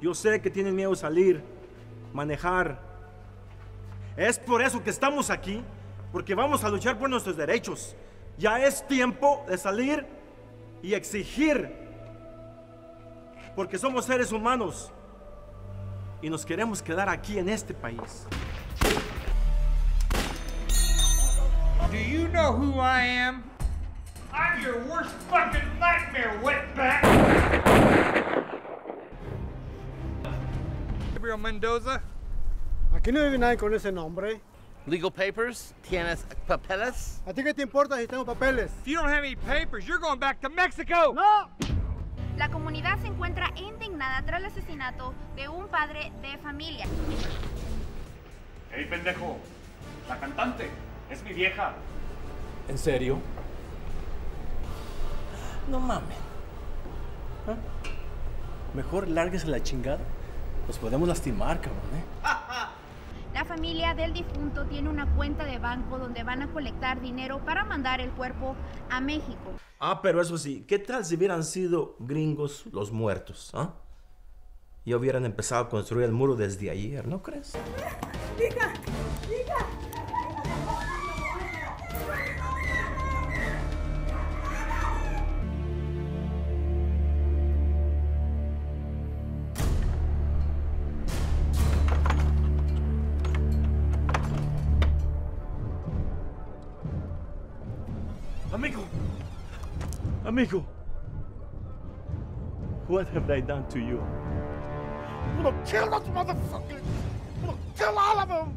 Yo sé que tienen miedo de salir, manejar. Es por eso que estamos aquí, porque vamos a luchar por nuestros derechos. Ya es tiempo de salir y exigir, porque somos seres humanos y nos queremos quedar aquí en este país. Do you know who I am? I'm your worst fucking nightmare, wetback! Gabriel Mendoza. Aquí no vive nadie con ese nombre. Legal papers? ¿Tienes papeles? ¿A ti qué te importa si tengo papeles? If you don't have any papers, you're going back to Mexico! ¡No! La comunidad se encuentra indignada tras el asesinato de un padre de familia. ¡Ey, pendejo! La cantante es mi vieja. ¿En serio? No mames. ¿Ah? Mejor lárguese la chingada. Nos podemos lastimar, cabrón, ¿eh? La familia del difunto tiene una cuenta de banco donde van a colectar dinero para mandar el cuerpo a México. Ah, pero eso sí, ¿qué tal si hubieran sido gringos los muertos, ah? Y hubieran empezado a construir el muro desde ayer, ¿no crees? Amigo, amigo, what have they done to you? I'm gonna kill those motherfuckers! I'm gonna kill all of them!